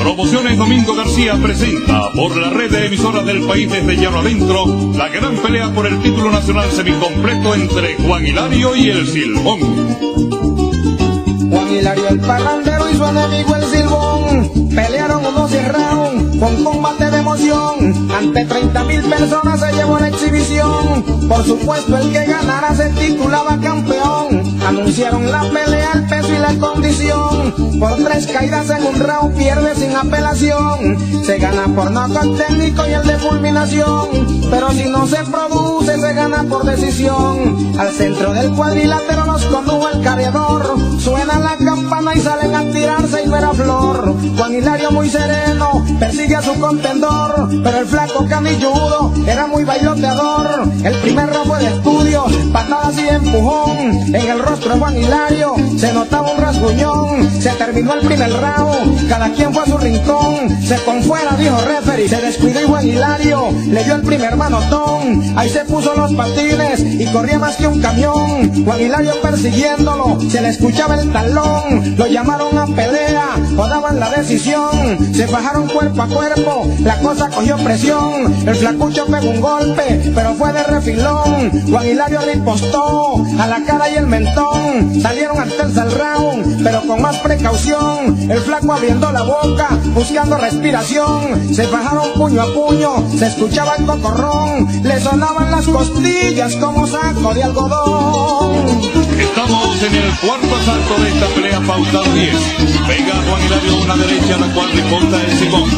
Promociones Domingo García presenta por la red de emisoras del país desde Llano Adentro la gran pelea por el título nacional semicompleto entre Juan Hilario y el Silbón. Juan Hilario el parrandero y su enemigo el Silbón pelearon unos round con combate de emoción. Ante 30 mil personas se llevó la exhibición. Por supuesto el que ganara se titulaba campeón. Anunciaron la pelea, el peso y la condición. Por tres caídas en un round pierde sin apelación. Se gana por nocaut técnico y el de fulminación. Pero si no se produce se gana por decisión. Al centro del cuadrilátero nos condujo el. Suena la campana y salen a tirarse y ver a flor. Juan Hilario muy sereno persigue a su contendor. Pero el flaco canilludo era muy bailoteador. El primer robo de estudio, patadas y empujón. En el rostro de Juan Hilario se notaba un rasguñón. Se terminó el primer round, cada quien fue a su rincón. Se con fuera, dijo referee, se descuidó y Juan Hilario le dio el primer manotón. Ahí se puso los patines y corría más que un camión. Juan Hilario persiguiéndolo, se le escuchaba el talón. Lo llamaron a pelea o daban la decisión. Se bajaron cuerpo a cuerpo, la cosa cogió presión. El flacucho pegó un golpe, pero fue de refilón. Juan Hilario le impostó a la cara y el mentón. Salieron al tercer round, pero con más precaución. El flaco abriendo la boca, buscando respiración. Se bajaron puño a puño, se escuchaba el cocorrón. Le sonaban las costillas como saco de algodón. Estamos en el cuarto asalto de esta pelea pautado 10. Pega Juan Hilario una derecha a la cual responda el Simón.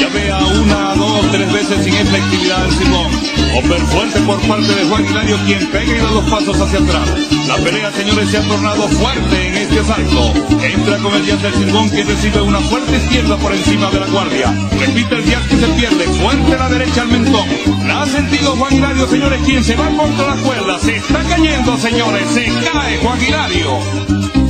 Ya vea una, dos, tres veces sin efectividad el Simón. Hombre fuerte por parte de Juan Hilario quien pega y da dos pasos hacia atrás. La pelea, señores, se ha tornado fuerte en este asalto. Entra con el Díaz del Simón que recibe una fuerte izquierda por encima de la guardia. Repite el Díaz que se pierde. Fuerte la derecha al mentón. La ha sentido Juan Hilario, señores, quien se va contra la cuerda. Se está cayendo, señores. Se cae Juan Hilario.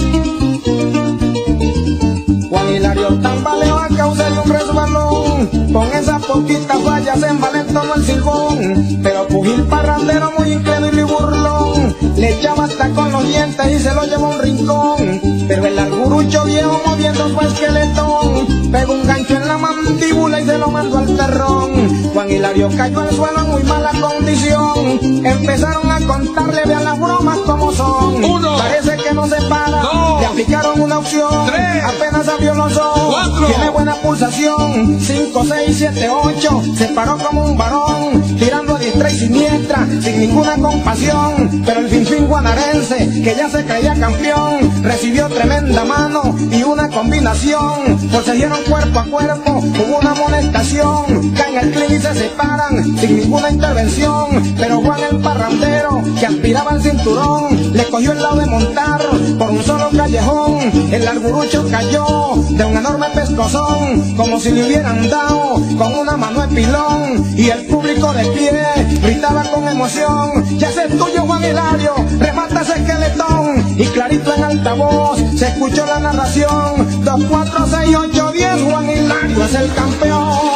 Con esas poquitas fallas se envalentó el silbón. Pero Pugil parrandero muy incrédulo y burlón. Le echaba hasta con los dientes y se lo llevó a un rincón. Pero el algurucho viejo moviendo su esqueletón. Pegó un gancho en la mandíbula y se lo mandó al terrón. Juan Hilario cayó al suelo en muy mala condición. Empezaron a contarle, vean las bromas como son. Uno. Parece que no se para. Dos. Le aplicaron una opción. Tres. Apenas abrió los ojos. Cuatro. Tiene buena pulsación. 5, 6, 7, 8. Se paró como un varón. Tirando a diestra y siniestra. Sin ninguna compasión. Pero el finfín guanarense, que ya se creía campeón, recibió tremenda mano y una combinación. Procedieron cuerpo a cuerpo. Hubo una amonestación. Caen al clean y se separan. Sin ninguna intervención. Pero Juan el parrandero, que aspiraba al cinturón, le cogió el lado de montar por un solo. El argurucho cayó de un enorme pescozón, como si le hubieran dado con una mano de pilón. Y el público de pie gritaba con emoción: Ya sé tuyo, Juan Hilario, remata ese esqueletón. Y clarito en altavoz se escuchó la narración: 2, 4, 6, 8, 10, Juan Hilario es el campeón.